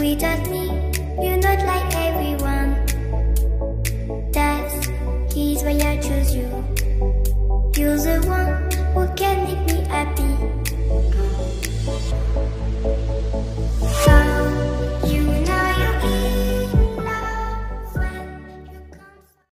We just me, you're not like everyone. That's, he's why I choose you. You're the one.